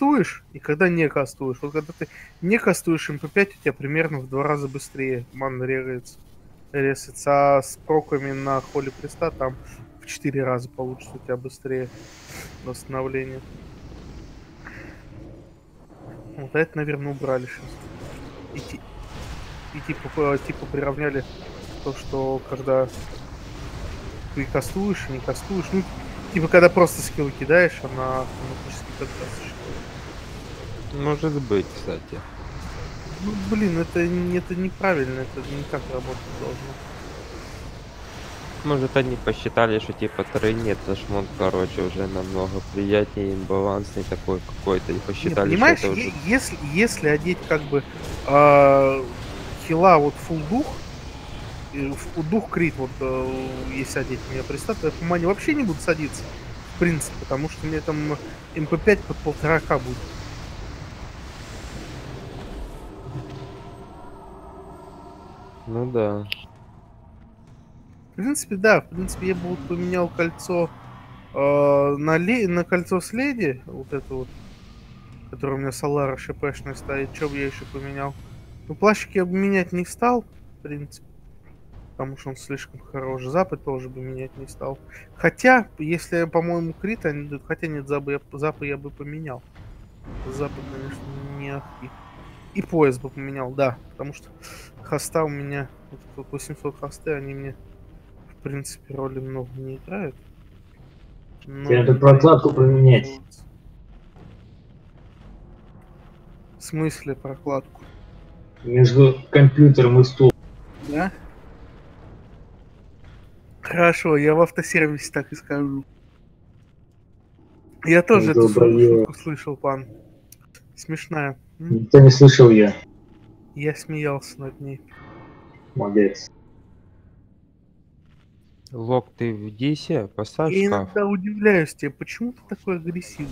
кастуешь и когда не кастуешь. Вот когда ты не кастуешь МП5, у тебя примерно в два раза быстрее мана регается. Ресится, а с проками на холе креста там в четыре раза получится у тебя быстрее восстановление. Вот это, наверное, убрали сейчас. И, и типа, типа приравняли то, что когда ты кастуешь не кастуешь, ну, типа когда просто скилл кидаешь, она автоматически как Может быть, кстати. Ну, блин, это, не- это неправильно, это не так работать должно. Может они посчитали, что типа это шмон, короче, уже намного приятнее, имбалансный такой какой-то. И посчитали, понимаешь, что это уже... если, если одеть как бы э, хила вот full дух, в- дух крит вот э, если одеть меня пристав, то я по мане вообще не буду садиться, в принципе, потому что мне там МП5 под полторака будет. Ну да. В принципе, да, в принципе, я бы вот поменял кольцо э, на, ле- на кольцо с леди, вот это вот, которое у меня Солара ШПшная стоит, что бы я еще поменял. Ну, плащик я бы менять не стал, в принципе, потому что он слишком хорош. Запад тоже бы менять не стал. Хотя, если, по-моему, крит они дают, хотя нет, запы я, запы я бы поменял. Запад, конечно, не ахи. И пояс бы поменял, да, потому что хоста у меня, вот тут 800 хосты, они мне в принципе, роли много не играют. Но Тебе надо прокладку поменять. В смысле прокладку? Между компьютером и стулом. Да? Хорошо, я в автосервисе так и скажу. Я тоже эту шутку дело. слышал, пан. Смешная. Никто не слышал я. Я смеялся над ней. Молодец. Лок, ты в Дисе? Поставь Я шкаф. иногда удивляюсь тебе, почему ты такой агрессивный?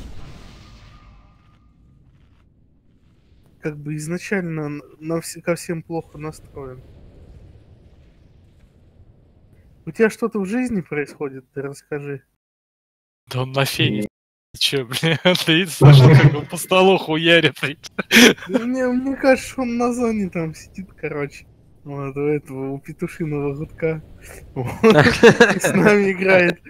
Как бы изначально на все, ко всем плохо настроен. У тебя что-то в жизни происходит, ты расскажи. Да он на фене. Че, блин, ты слышал, как он по столу хуярит? Ну, Мне, мне кажется, он на зоне там сидит, короче. Вот, у этого, у петушиного гудка. Вот, С нами играет.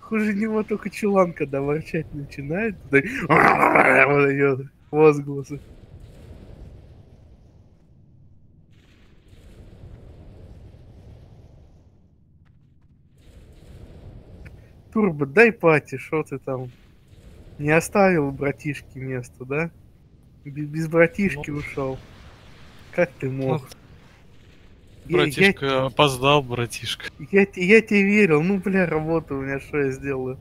Хуже него только чулан, когда ворчать начинает. тогда выдает возгласы. Турбо, дай пати, что ты там? Не оставил братишке место, да? Без, без братишки ушел. Как ты мог? Я- я- Братишка опоздал, братишка. Я, те- я тебе верил, ну бля, работа у меня, что я сделаю?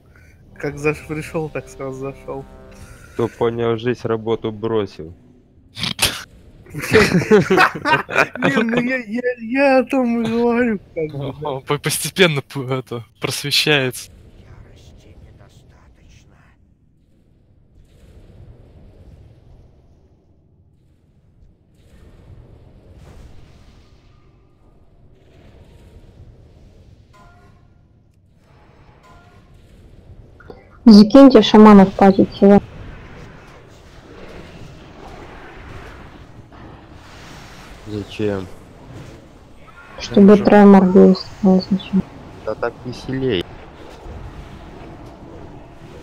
Как заш пришел, так сразу зашел. Кто понял жизнь, работу бросил. Не, ну я, я, я о том и говорю, Постепенно это просвещается. Закиньте шаманов патить его. Зачем? Чтобы тремор действовал сначала. Да так веселей.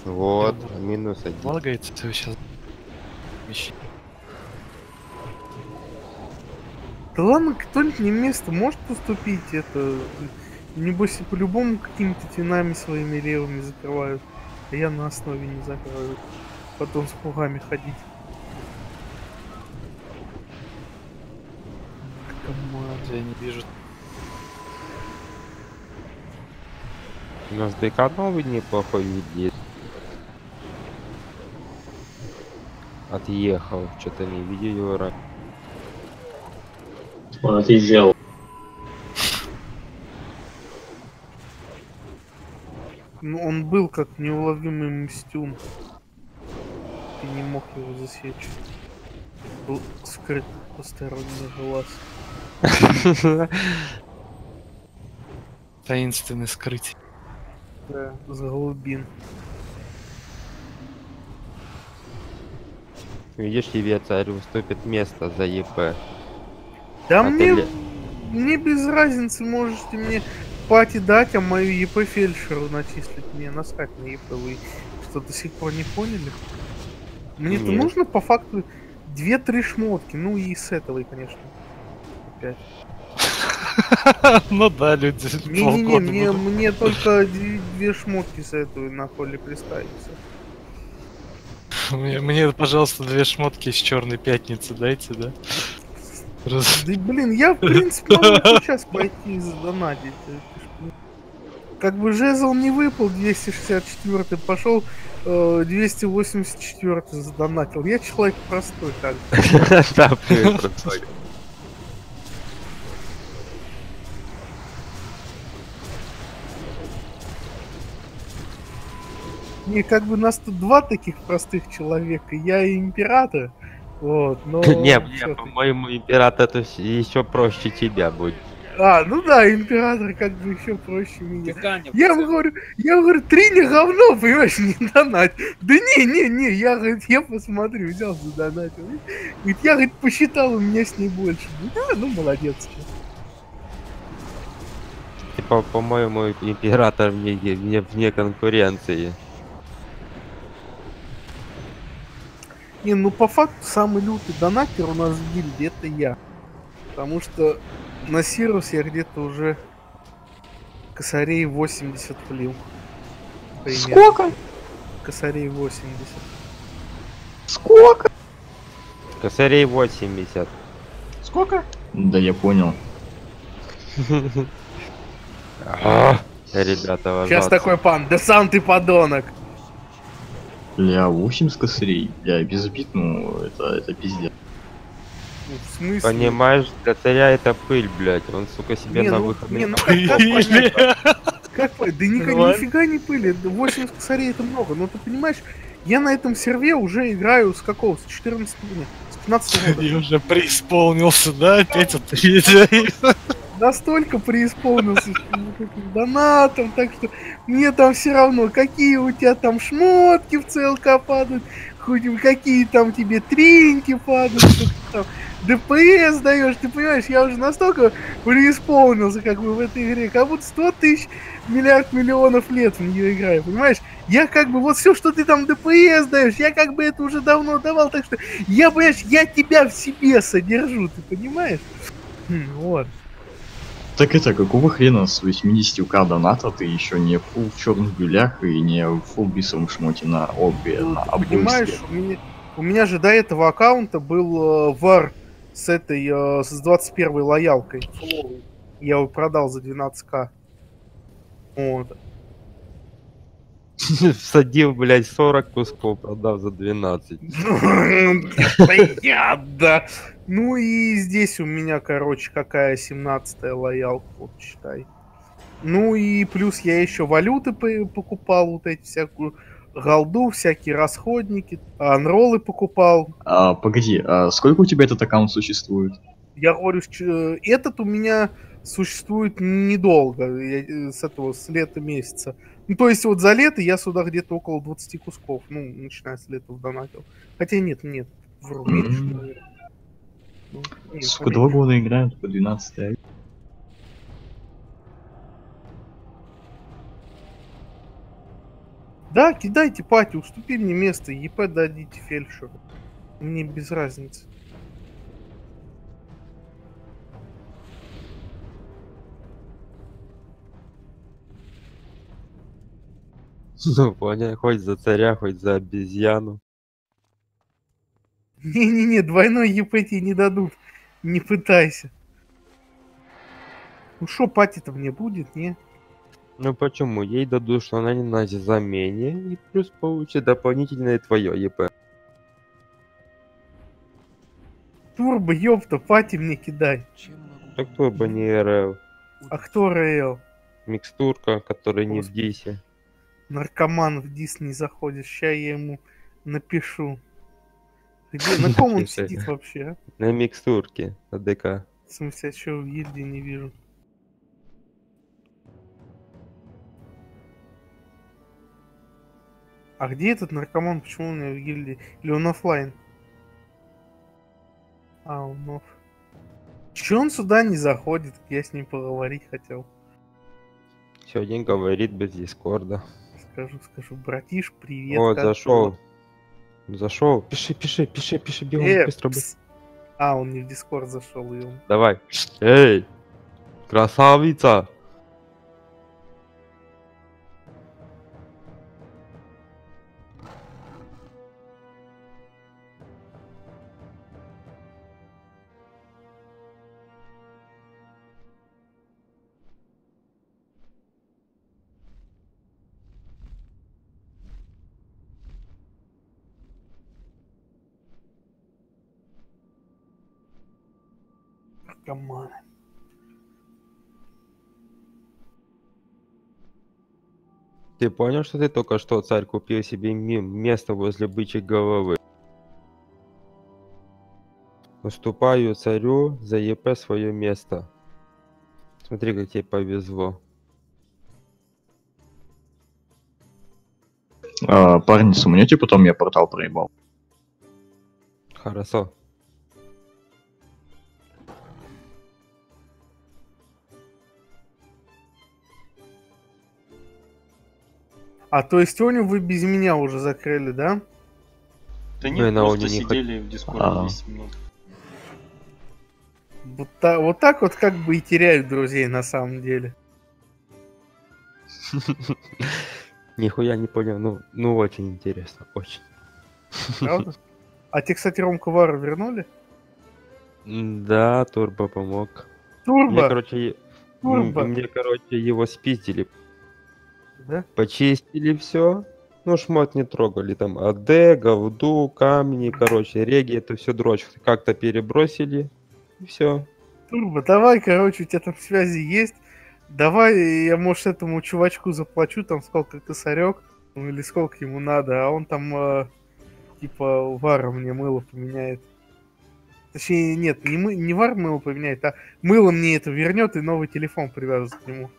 Вот, минус один. Лагается ты сейчас. Вещи. Да ладно, кто-нибудь не место может уступить это. Небось, по-любому какими-то тенами своими левыми закрывают. А я на основе не закрою. Потом с пугами ходить. Команда. Я не вижу. У нас ДК новый неплохой видит. Отъехал, что-то не видел его раньше. Он отъезжал. Ну, он был как неуловимый мстюн. Ты не мог его засечь. Был скрыт посторонний глаз. Таинственный скрыть. Да, за глубин. Видишь, тебе царь выступит место за ЕП. Да а мне... Ты... Мне без разницы, можете мне пати дать, а мою ЕП фельдшеру начислить. Мне насрать на ЕП, вы что, до сих пор не поняли? Мне-то Нет. нужно по факту две-три шмотки, ну и с этого, конечно. Опять. Ну да, люди Не-не-не, мне, мне только две, две шмотки с этого на холле приставится. Мне, мне, пожалуйста, две шмотки из черной пятницы дайте, да? Раз- Да блин, я в принципе могу сейчас пойти задонатить. Как бы жезл не выпал 264 пошел э, 284 задонатил. Я человек простой. Да, простой. Не, как бы нас тут два таких простых человека, я и император. Вот, но... Не, не, по-моему, император это еще проще тебя будет. А, ну да, император как бы еще проще меня. Я вам говорю, я говорю, три не говно, понимаешь, не донать. Да не, не, не, я, говорит, я посмотрю, взял задонатил. Говорит, я, говорит, посчитал, у меня с ней больше. Да, ну молодец. Типа, по-моему, император вне, вне, вне конкуренции. Не, ну по факту самый лютый донатер у нас в гильдии это я. Потому что на Сирус я где-то уже косарей 80 влил. Примерно. Сколько? Косарей 80. Сколько? Косарей 80. Сколько? Да я понял. Ребята, Сейчас такой пан, да сам ты подонок. Бля, 80 косарей. Бля, без обид, ну, это, это пиздец. Ну, в смысле? Понимаешь, для царя это пыль, блядь. Он, сука, себе Не, на ну, выходные не, ну как, как? Да нифига не пыли. Да 80 косарей это много. Но ты понимаешь, я на этом серве уже играю с какого? С 14 нет, с 15 года. Я уже преисполнился, да? Опять это. Настолько преисполнился ну, донатом, так что мне там все равно, какие у тебя там шмотки в ЦЛК падают, хоть и какие там тебе тринки падают, что ты там ДПС даешь, ты понимаешь, я уже настолько преисполнился как бы в этой игре, как будто 100 тысяч миллиард миллионов лет в нее играю, понимаешь? Я как бы вот все, что ты там ДПС даешь, я как бы это уже давно давал, так что я, понимаешь, я тебя в себе содержу, ты понимаешь? Хм, Вот. Так это, какого хрена с 80к доната ты еще не фул в черных бюлях и не в фул бисовом шмоте на обе, Ну, на обоих понимаешь, у меня, у меня же до этого аккаунта был э, вар с этой, э, с 21 лоялкой. Я его продал за 12к. Вот. Всадил, блядь, 40 кусков, продав за 12. да. Ну и здесь у меня, короче, какая 17 лоялка, вот считай. Ну и плюс я еще валюты по- покупал, вот эти всякую голду, всякие расходники, анролы покупал, А, погоди, а сколько у тебя этот аккаунт существует? Я говорю, что этот у меня существует недолго, я, э, с этого, с лета месяца. Ну, то есть вот за лето я сюда где-то около 20 кусков, ну, начиная с лета донатил. Хотя нет, нет, вру, меньше, наверное. Ну, нет, поменьше. два года играю, только 12 а? Да, кидайте пати, уступи мне место, ЕП дадите фельдшеру. Мне без разницы. Ну, понял, хоть за царя, хоть за обезьяну. Не-не-не, двойной ЕП тебе не дадут. Не пытайся. Ну шо, пати-то мне будет, не? Ну почему? Ей дадут, что она не на замене, и плюс получит дополнительное твое ЕП. Турбо, ёпта, пати мне кидай. Так кто бы не РЛ? А кто РЛ? Микстурка, который не в дисе. Наркоман в Дис не заходит. Ща я ему напишу. Где, на ком он сидит вообще, а? На микстурке, АДК. В смысле, я чё в гильдии не вижу? А где этот наркоман? Почему он у меня в гильдии? Или он оффлайн? А, он нов. Че он сюда не заходит? Я с ним поговорить хотел. Сегодня говорит без дискорда. Скажу, скажу, братиш, привет. Как зашел. Зашел. Пиши, пиши, пиши, пиши, дела?» бегом, Э, быстро, быстро. А, он не в дискорд зашел, и он. Давай. Эй! Красавица! Ты понял, что ты только что, царь, купил себе место возле бычьей головы? Уступаю царю за ЕП свое место. Смотри, как тебе повезло. А, парни, сумнете, потом я портал проебал. Хорошо. А то есть Оню вы без меня уже закрыли, да? Да Мы нет, на просто не сидели в дискорде А. 10 минут. Вот, та- вот так вот как бы и теряют друзей на самом деле. Нихуя не понял, ну, ну очень интересно, очень. Правда? А те, кстати, Ромку Вару вернули? Да, Турбо помог. Турбо! Мне, короче, Турбо! мне, короче, его спиздили. Да? Почистили все. Ну, шмот не трогали. Там АД, говду, камни, короче, реги, это все дрочь. Как-то перебросили. И все. Турбо, давай, короче, у тебя там связи есть. Давай я, может, этому чувачку заплачу, там сколько косарек, ну или сколько ему надо, а он там, э, типа, вара мне мыло поменяет. Точнее, нет, не, мы, не вар мыло поменяет, а мыло мне это вернет и новый телефон привяжет к нему.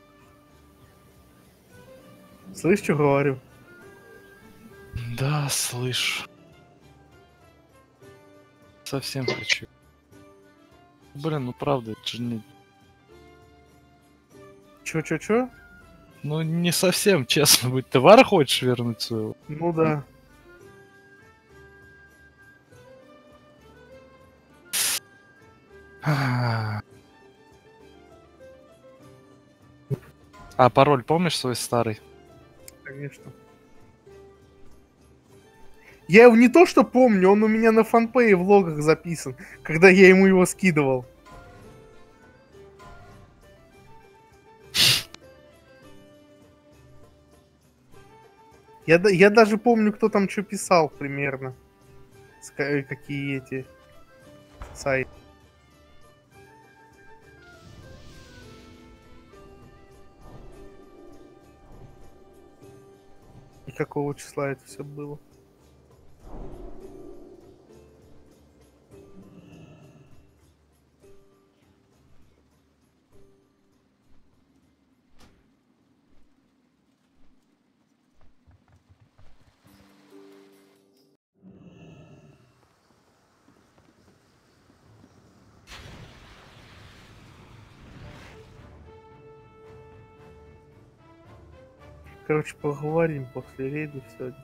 Слышь, что говорю? Да, слышу. Совсем хочу. Блин, ну правда, это же не... Чё-чё-чё? Ну, не совсем, честно быть. Товар хочешь вернуть своего? Ну да. А пароль помнишь свой старый? Конечно. Я его не то что помню, он у меня на фанпее в логах записан, когда я ему его скидывал. Я, я даже помню, кто там что писал примерно. Ска- Какие эти сайты. Какого числа это все было? Короче, поговорим после рейда сегодня.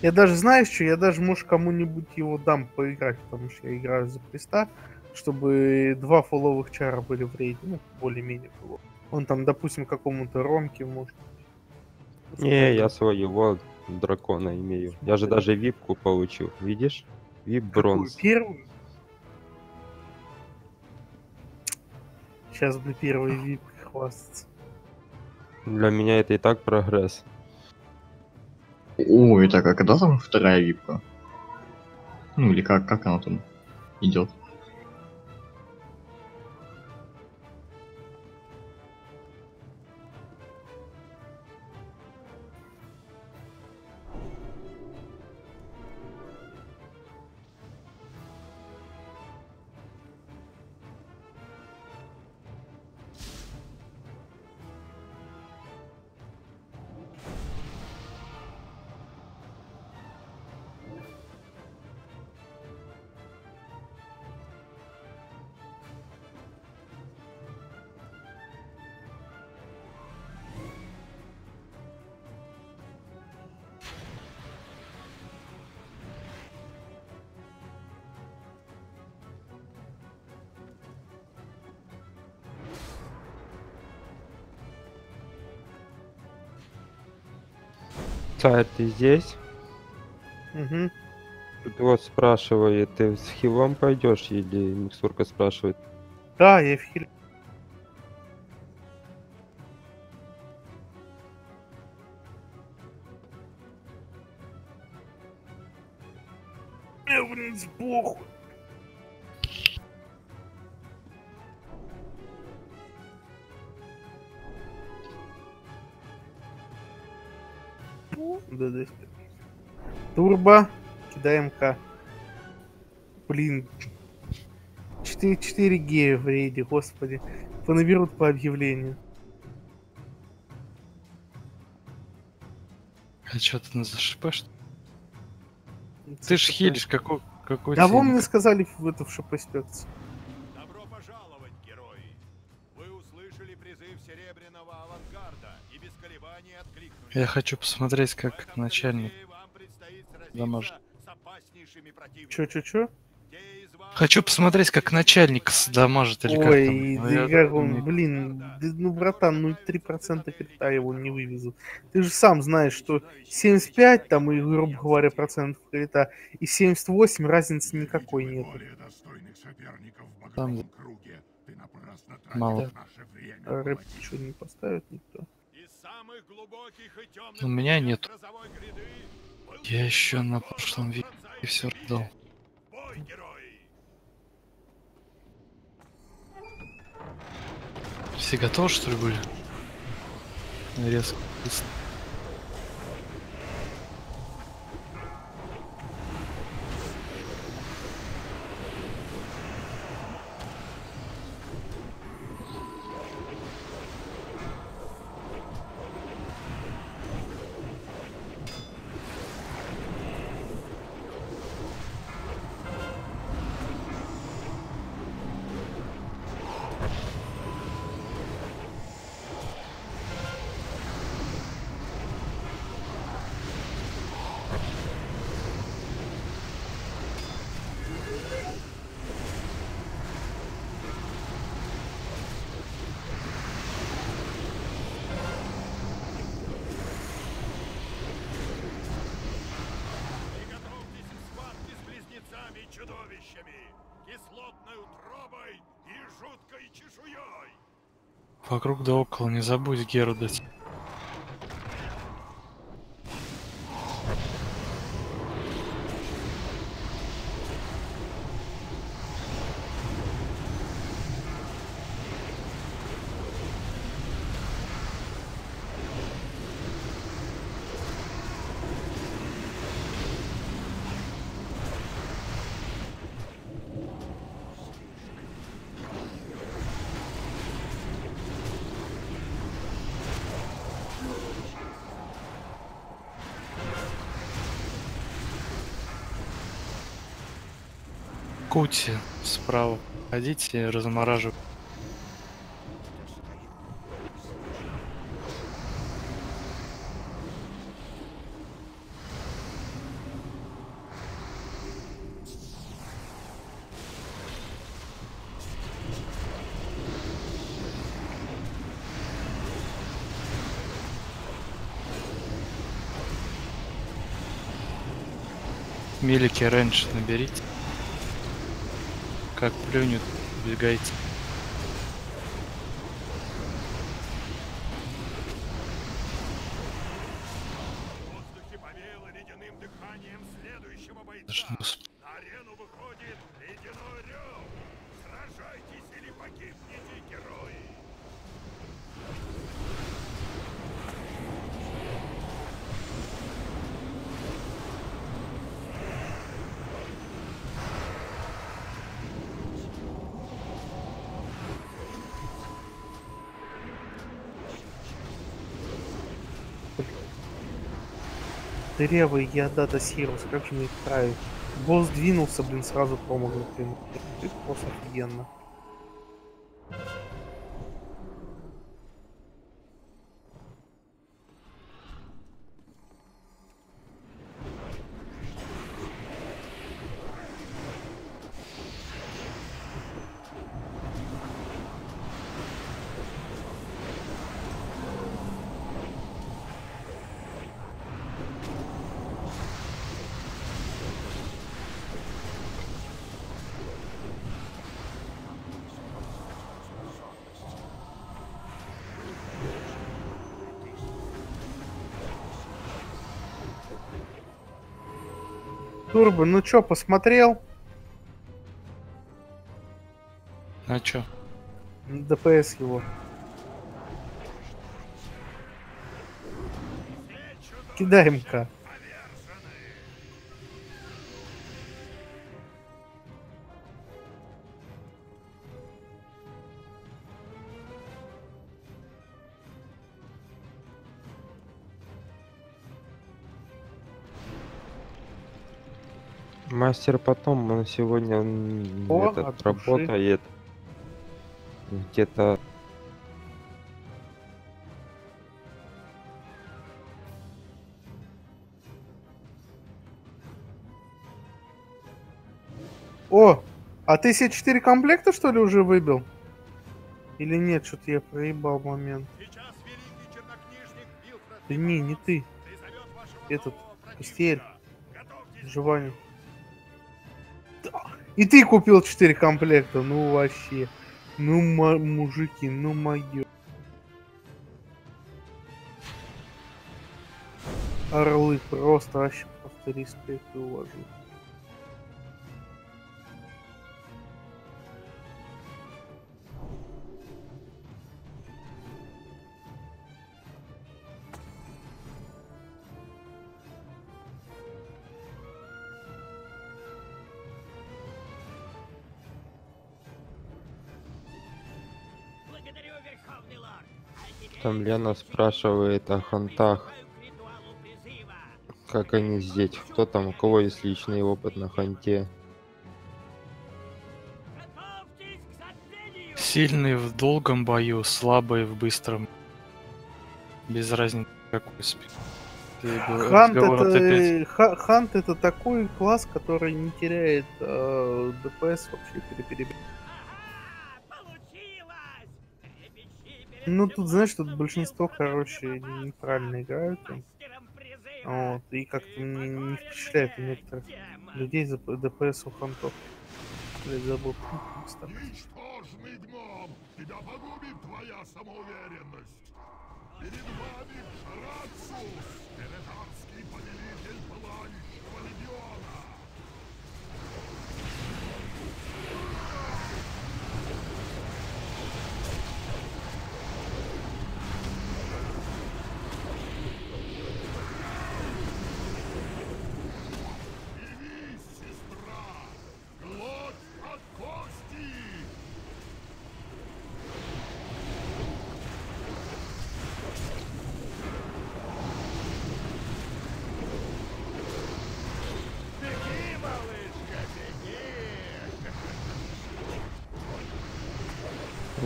Я даже, знаешь что, я даже, может, кому-нибудь его дам поиграть, потому что я играю за приста, чтобы два фоловых чара были в рейде, ну, более-менее было. Он там, допустим, какому-то Ромке, может. Не, я своего дракона имею. Я же даже випку получил, видишь? Вип бронз. Первую? Сейчас бы первый вип хвастаться. Для меня это и так прогресс. Ой, так, а когда там вторая випка? Ну или как, как она там идет? Царь, ты здесь? Угу. Тут вот спрашивает, ты с хилом пойдешь или микстурка спрашивает? Да, я в хиле. Турбо. Кидаем К. Блин. 4, 4 гея в рейде, господи. Понаберут по объявлению. А что ты нас зашипаешь? Ты ж хилишь, какой, какой Да не- мне сказали в эту в шопоспекции. Добро пожаловать, герои! Вы услышали призыв Серебряного Авангарда и без колебаний откликнулись. Я хочу посмотреть, как начальник. бою вам предстоит сразиться Дамажит. Чё-чё-чё? Хочу посмотреть, как начальник сдамажит или как Ой, там. Ну, да я как он, не- блин, да ну, братан, ну 3% крита его не вывезу. Ты же сам знаешь, что 75 там, и, грубо говоря, процентов крита, и 78 разницы никакой нет. Там мало. А рэп что не поставит никто. У меня нет. Я еще на прошлом видео все ждал. Все готовы, что ли, были? Резко. Чудовищами, кислотной утробой и жуткой чешуей! Вокруг да около, не забудь Геру Кути справа. Ходите, размораживай. Милики раньше наберите. Как плюнет, убегайте. В воздухе повеяло ледяным дыханием следующего бойца. Даже не усп- На арену выходит ледяной рев. Сражайтесь или погибнете, герои! Дырявый Ядата Сирус, как же мне их править? Босс двинулся, блин, сразу промах блин. Это просто офигенно. Турбо, ну чё, посмотрел? А чё? ДПС его. Кидаем-ка. Мастер потом, он сегодня м, О, этот, от работает где-то О, а ты все четыре комплекта, что ли, уже выбил? Или нет, что-то я проебал момент. Да не, не ты. Этот. Костель. Жевание. И ты купил 4 комплекта, ну вообще. Ну, мужики, ну мое. Орлы просто вообще просто респект и уважение. Там Лена спрашивает о хантах, как они здесь, кто там, у кого есть личный опыт на ханте. Сильный в долгом бою, слабый в быстром. Без разницы какой спи. Ты говор- Хант это, э, ха- Хант это такой класс, который не теряет э, ДПС вообще. Ага, Ну тут знаешь, тут большинство, короче, неправильно играют. Вот, и как-то не, не впечатляет некоторых людей за ДПС у хантов. Блядь, забыл. Ничтожный гном! Тебя погубит твоя самоуверенность! Перед вами Шрацус,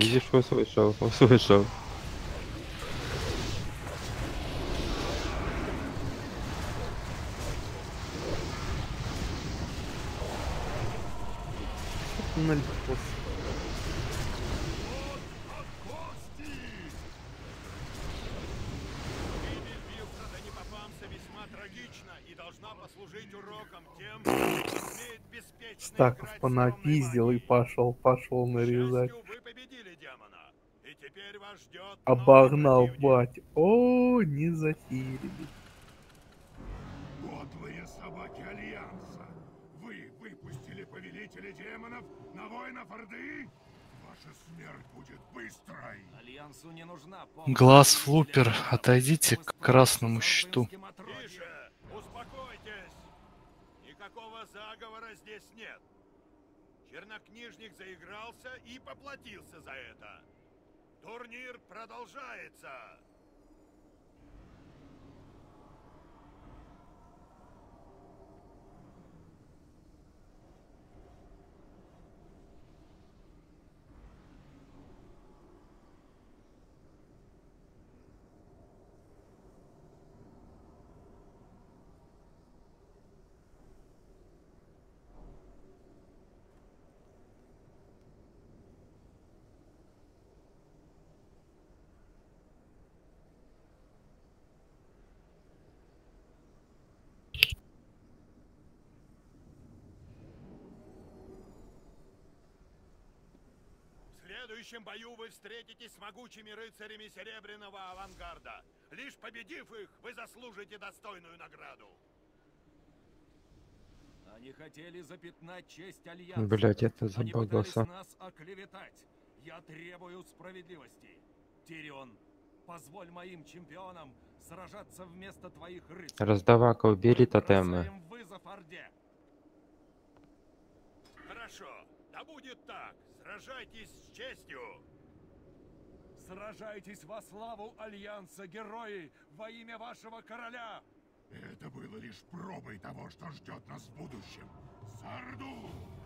умеет беспечно Стаков играть с понапиздил и пошел, пошел нарезать. И теперь вас ждет Обогнал бать. О, не зафилили. Подлые собаки Альянса! Вы выпустили повелителя демонов на воинов Орды? Ваша смерть будет быстрой! Альянсу не нужна помощь. глаз флупер, отойдите к красному щиту. Тише! Успокойтесь! Никакого заговора здесь нет. Чернокнижник заигрался и поплатился за это. Турнир продолжается. Следующем бою вы встретитесь с могучими рыцарями Серебряного Авангарда. Лишь победив их, вы заслужите достойную награду. Они хотели запятнать честь Альянса. Блять, это забагался. нас оклеветать. Я требую справедливости. Тирион, позволь моим чемпионам сражаться вместо твоих рыцарей. Раздавака, убери Мы тотемы. Хорошо, да будет так. Сражайтесь с честью. Сражайтесь во славу Альянса, герои, во имя вашего короля! Это было лишь пробой того, что ждет нас в будущем. Сарду!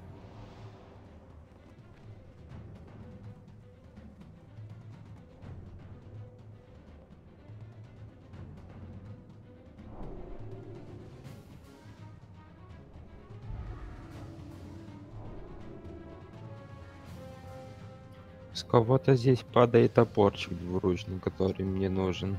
Кого-то здесь падает топорчик двуручный, который мне нужен.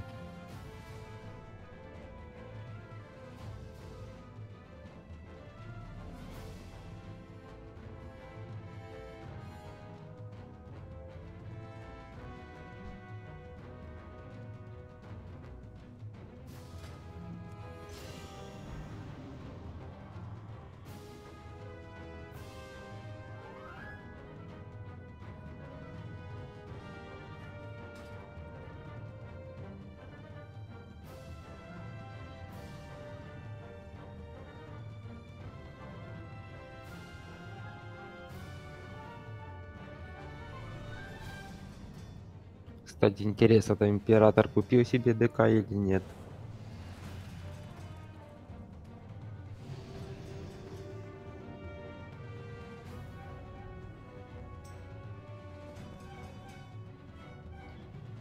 Кстати, интересно, там император купил себе ДК или нет?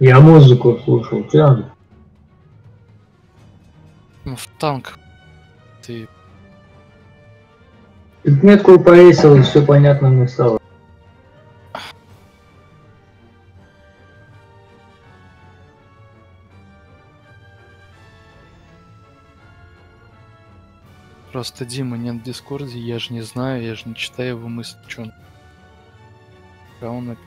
Я музыку слушал, чё надо? Ну, в танк. Ты метку повесил, и все понятно мне стало. Просто Дима нет в Дискорде, я же не знаю, я же не читаю его мысли, что он. Он нап-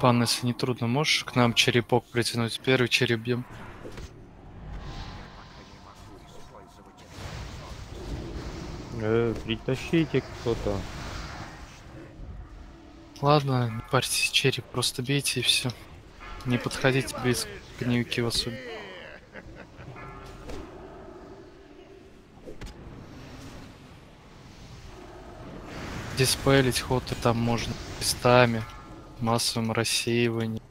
Пан, если не трудно, можешь к нам черепок притянуть? Первый череп бьем. Э, притащите кто-то. Ладно, не парьтесь, череп, просто бейте и все. Не подходите близко к гневике особенно. Диспелить ходы там можно местами, массовым рассеиванием.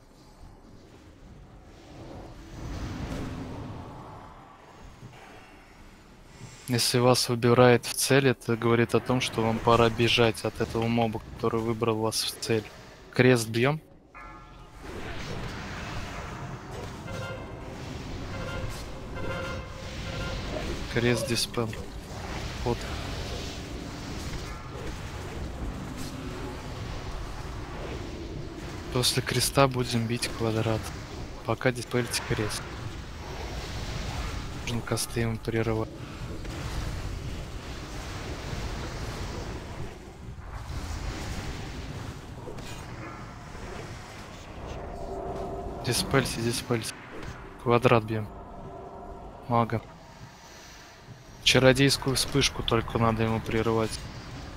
Если вас выбирает в цель, это говорит о том, что вам пора бежать от этого моба, который выбрал вас в цель. Крест бьем? Крест диспел. После креста будем бить квадрат. Пока диспелите крест. Нужно косты ему прерывать. Диспельте, диспельте. Квадрат бьем. Мага. Чародейскую вспышку только надо ему прерывать.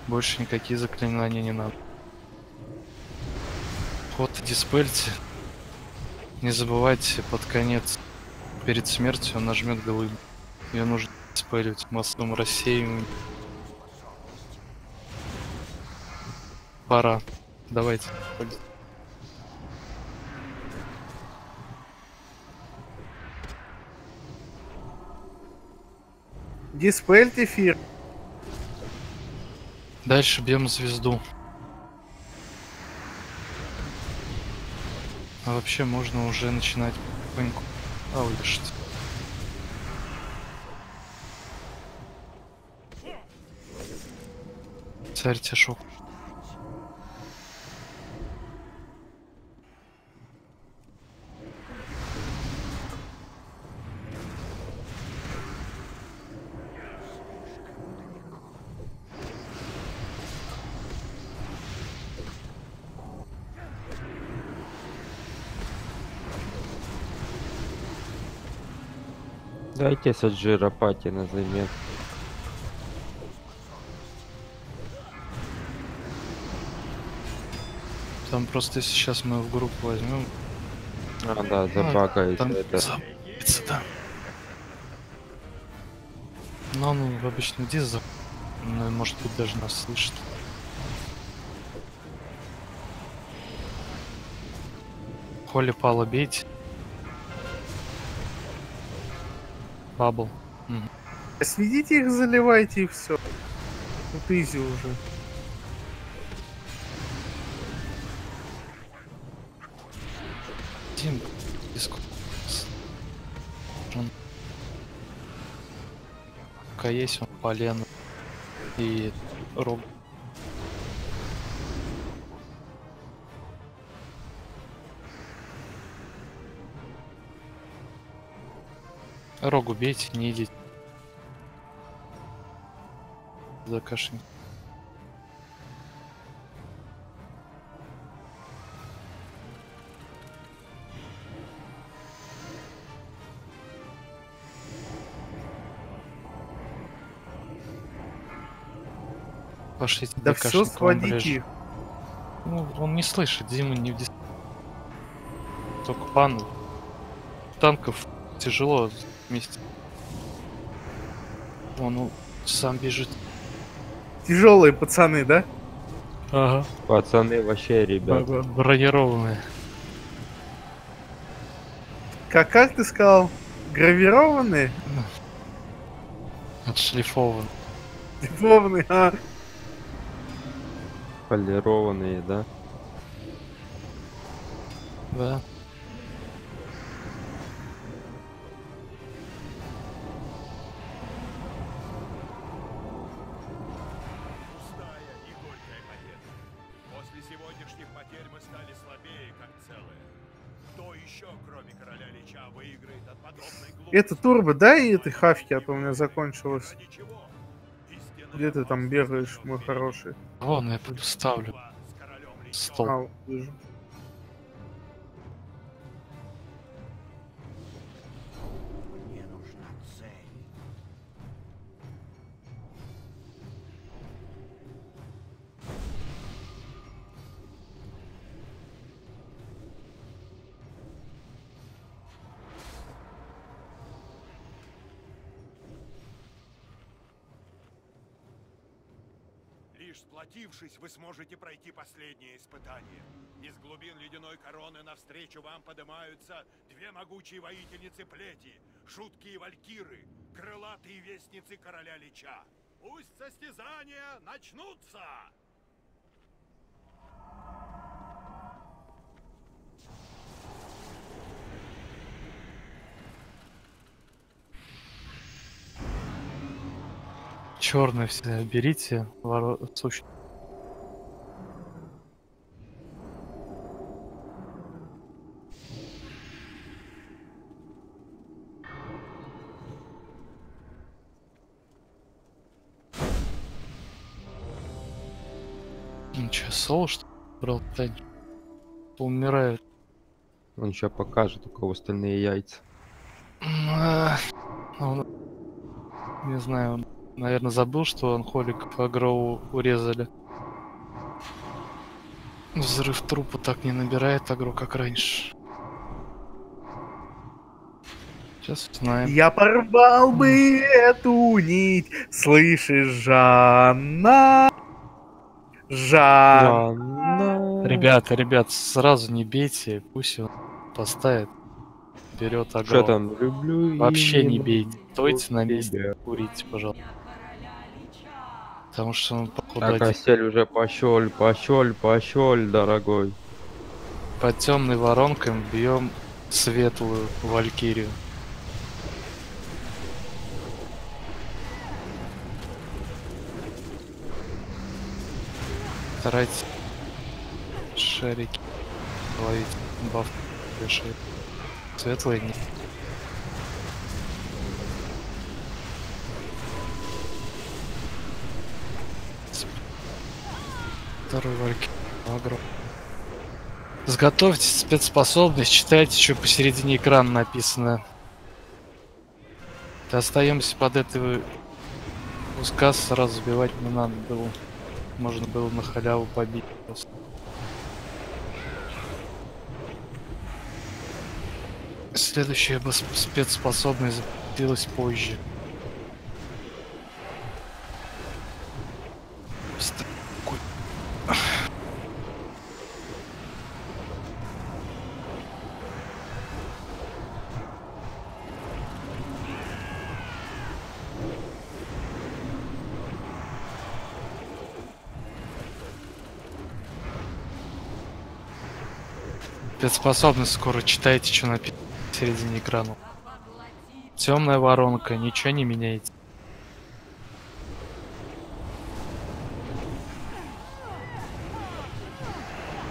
Больше никакие заклинания не надо. Диспельте. Не забывайте под конец, перед смертью он нажмет голым. Ее нужно диспелить массовым рассеиванием. Пора. Давайте. Диспельт эфир. Дальше бьем звезду. А вообще можно уже начинать потихоньку аудишить. Царь Тишок. Дайте Саджира Пати на заметку. Там просто сейчас мы в группу возьмем, А, да, забагается там это. забагается, да. Но он в обычный диск. Ну, может быть, даже нас слышит. Холли Пала бейте. Бабл. Мгм. Сведите их, заливайте и все. Тут изи уже. Дим. Он... Пока есть он полено и рог. Рогу бейте, не идите. Закашни. Пошлите Да все сводите. Ну, он не слышит, Дима не в дис... Только пан. Танков тяжело вместе. Он ну, сам бежит. Тяжелые пацаны, да? Ага. Пацаны вообще, ребят. Бронированные. Как, как ты сказал? Гравированные? Отшлифован. Дипломные, а? Полированные, да? Да. Это турбо, да, и этой хавки, а то у меня закончилось. Где ты там бегаешь, мой хороший? Вон, я ставлю стол. А, вижу. Сплотившись, вы сможете пройти последнее испытание. Из глубин ледяной короны навстречу вам поднимаются две могучие воительницы плети, жуткие валькиры, крылатые вестницы короля Лича. Пусть состязания начнутся! Черные все берите, воро... сущ- Соло что брал Тань? Умирает. Он сейчас покажет, у кого остальные яйца. Он- Не знаю, он, наверное, забыл, что он холик агроу урезали. Взрыв трупа так не набирает агро, как раньше. Сейчас узнаем. Я порвал бы эту нить, слышишь, Жанна? Жанна. Жанна. Ребята, ребят, сразу не бейте, пусть он поставит. Берет агро. Что там? Люблю Вообще не бейте. Стойте на месте, курите, пожалуйста. Потому что он походу Так, Асель уже пошел, пошел, пошел, дорогой. по темной воронкам бьем светлую валькирию. Старайтесь шарики ловить баф решает. Светлые не. Второй вальки. Агро. Сготовьте спецспособность, читайте, что посередине экрана написано. Остаемся под этой усказ сразу сбивать не надо было. Можно было на халяву побить. Следующая спецспособность запустилась позже. Спецспособность скоро читайте, что написано в середине экрана. Темная воронка, ничего не меняете.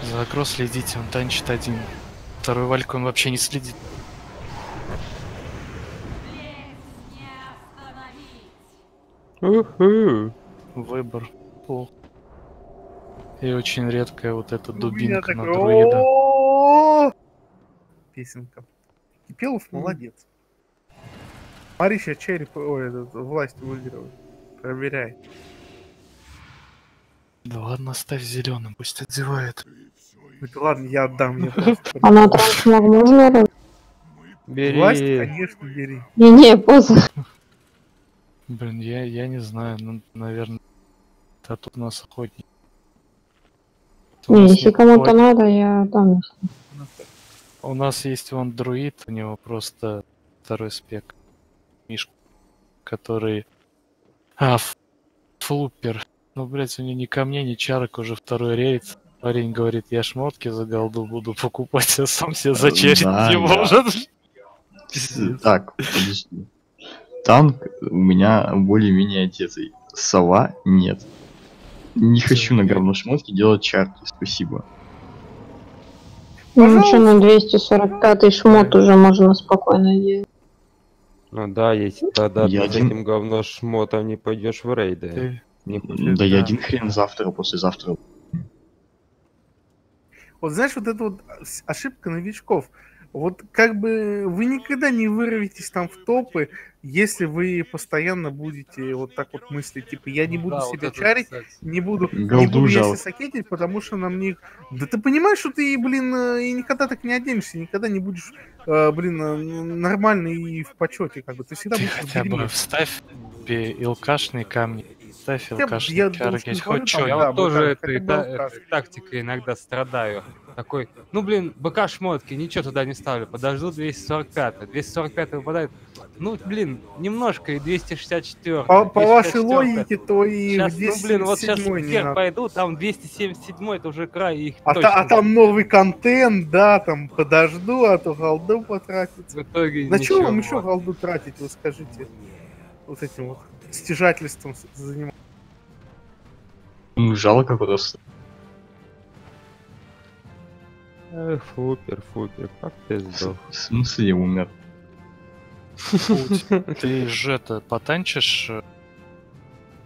За агро следите, он танчит один. Второй вальку он вообще не следит. Уху. Выбор плохо. И очень редкая вот эта У меня дубинка на друида. Песенка. Кипелов молодец. Смотри, сейчас череп, ой, этот, власть выигрывает. Проверяй. Да ладно, оставь зеленым, пусть одевает. Ну, ладно, я отдам. Я просто- А на трансмаг можно раз? Власть, Бери. конечно, бери. Не-не, поза. Блин, я, я не знаю, ну, наверное, а тут у нас охотник. Не, если кому-то надо, я там. У нас есть вон друид, у него просто второй спек. Мишка, который... А, флупер. Ну, блядь, у него ни ко мне, ни чарок уже второй рейд. Парень говорит, я шмотки за голду буду покупать, а сам себе зачерить Да, не да. может. Так, подожди. Танк у меня более-менее одетый. Сова нет. Не хочу на говно шмотки делать чарки, спасибо. Ну что, на 245 шмот уже можно спокойно делать. Ну да, если тогда Я ты с один- этим говно шмотом не пойдешь в рейды. Ты- Не хочешь. Да я да. один хрен завтра, послезавтра. Вот знаешь, вот это вот с- ошибка новичков. Вот как бы вы никогда не вырветесь там в топы, если вы постоянно будете вот так вот мыслить, типа, я не буду Да, вот себя это, чарить, кстати. не буду, не Голду буду я жалко. себя сакетить, потому что на мне... Да ты понимаешь, что ты, блин, э, и никогда так не оденешься, никогда не будешь, э, блин, э, нормальный и в почете, как бы. Ты всегда Ты будешь хотя бы вставь илкашные камни. Ставь Хотя бы илкашные я не хоть Я что да, вот тоже быка, этой этой тактикой иногда страдаю. Такой, ну блин, БК шмотки, ничего туда не ставлю, подожду 245 245 выпадает, ну блин, немножко и 264 По, по вашей 264. логике, то и Сейчас, в ну блин, вот сейчас 207 не вверх надо. пойду, там 277 это уже край, их А, точно та- а там новый контент, да, там подожду, а то голду потратить. в итоге На что вам еще голду тратить, вы скажите? Вот этим вот стяжательством заниматься. Ну, жалко просто. Эх, фупер, фупер, как ты сдох? В смысле умер? Ты же это потанчишь? э,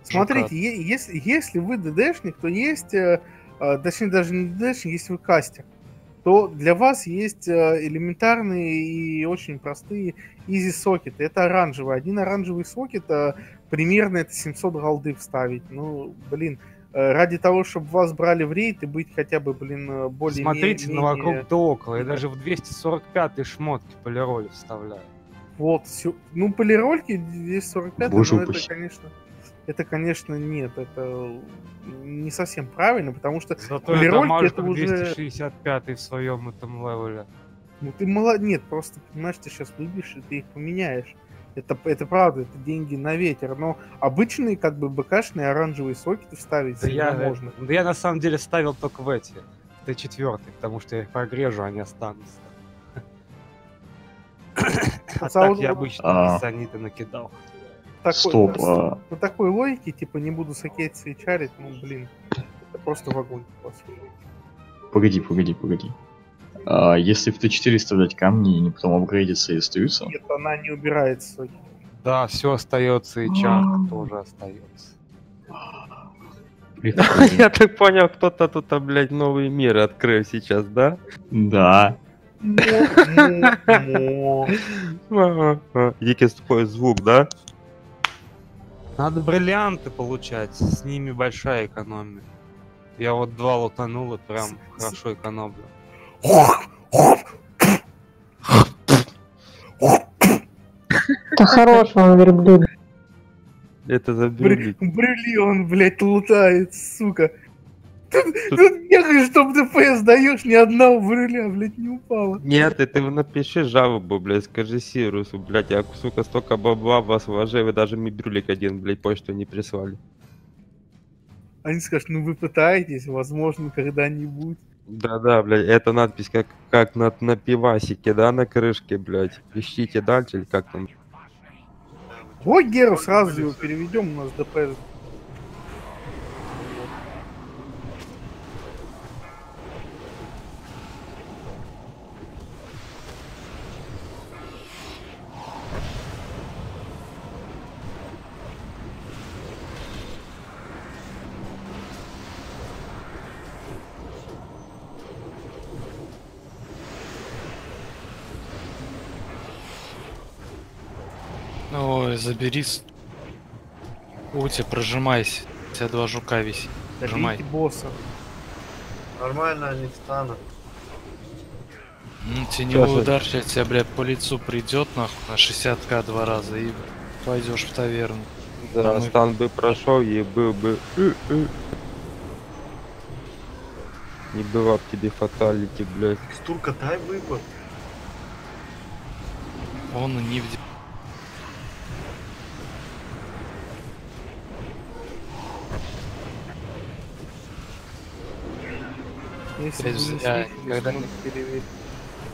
Смотрите, если, если вы ДДшник, то есть, э, э, точнее даже не ДДшник, если вы кастер, то для вас есть элементарные и очень простые easy сокеты. Это оранжевый. Один оранжевый сокет примерно это 700 голды вставить. Ну, блин, ради того, чтобы вас брали в рейд и быть хотя бы, блин, более Смотрите, на вокруг да около. Я даже в 245 шмотки полироли вставляю. Вот, ну, полирольки 245, Боже но это, упаси. конечно, это, конечно, нет, это не совсем правильно, потому что Зато полирольки это как уже... 265 в своем этом левеле. Ну ты молод... Нет, просто, понимаешь, ты сейчас выбьешь, и ты их поменяешь. Это, это правда, это деньги на ветер. Но обычные, как бы, БКшные оранжевые сокеты вставить Да я, можно. да я на самом деле ставил только в эти. В Т4, потому что я их прогрежу, они останутся. А так я обычно А. саниты накидал. Такой- Стоп, а. По такой логике, типа, не буду сокет свечарить, ну, блин, это просто в огонь. Погоди, погоди, погоди. А, если в Т4 вставлять камни, и они потом апгрейдятся и остаются, Нет, она не убирает сокет. Да, все остается, и чарка тоже остается. Я так понял, кто-то тут, а, блядь, новый мир открыл сейчас, да? Да. Дикий такой звук, да? Надо бриллианты получать, с ними большая экономия. Я вот два лутанул и прям хорошо экономлю. Это хорош он верблюд. Это за. Бриллион, блядь, лутает, сука. Тут, Тут- бегаешь, чтоб ДПС даешь, ни одного брюля, блядь, не упало. Нет, ты, напиши жалобу, блядь, скажи Сирусу, блядь, я, сука, столько бабла вас вложил, вы даже мне брюлик один, блядь, почту не прислали. Они скажут, ну вы пытаетесь, возможно, когда-нибудь. Да-да, блядь, это надпись как, как на, на пивасике, да, на крышке, блядь. Ищите дальше, или как там? Вот Геру сразу его переведем, у нас ДПС. Ой, забери. Ути, прожимайся. У тебя два жука висит. Прожимай. Босса. Нормально они встанут. Ну, теневой Сейчас, удар сейчас тебя, блядь, по лицу придет нахуй на 60к два раза и пойдешь в таверну. Да, мы- стан бы прошел и был бы... Не было б тебе фаталити, блядь. Текстурка дай выпад. Он и не в... Если Блядь, бы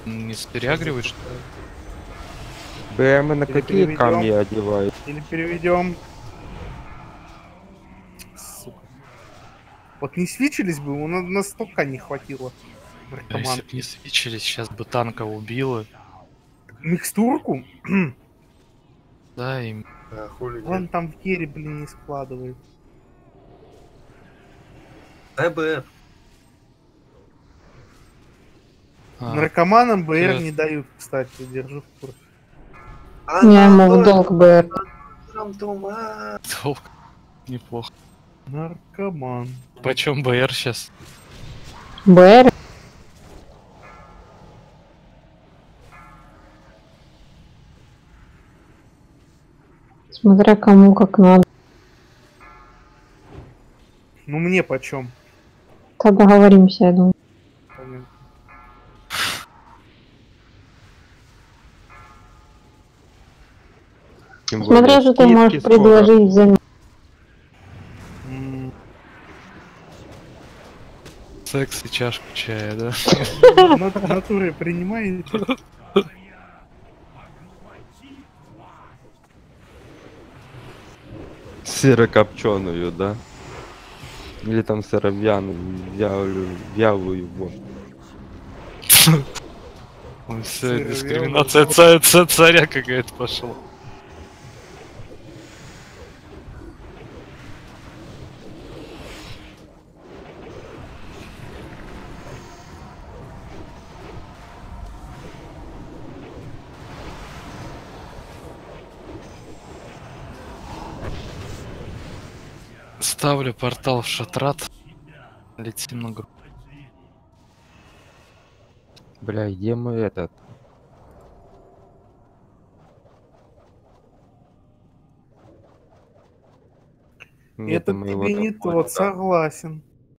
не сперягриваешь, что ли? БМ на Или какие переведем? камни одевают? Или переведем. Сука. Вот не свечились бы, у нас настолько не хватило. Да. Если бы не свечились, сейчас бы танка убило. Микстурку? Да, и Да, хули Он там в кере, блин, не складывает. Дай а, Наркоманам БР Э. не дают, кстати, держу в курсе. Я ему в долг Рандома. долг. Неплохо. Наркоман. Почем БР сейчас? БР. Смотря кому как надо. Ну мне почем? Тогда договоримся, я думаю. Понятно. Более что ты можешь скоро. предложить взамен. Секс и чашку чая, да? на- В натуре принимаете? Сырокопченую, да? Или там сыровяную, вялую, вот. Сыровяленый. дискриминация ца- ца- царя какая-то пошла. Ставлю портал в шатрат. Летим на группу. Бля, где мы этот? Это мы его тебе не тот, согласен.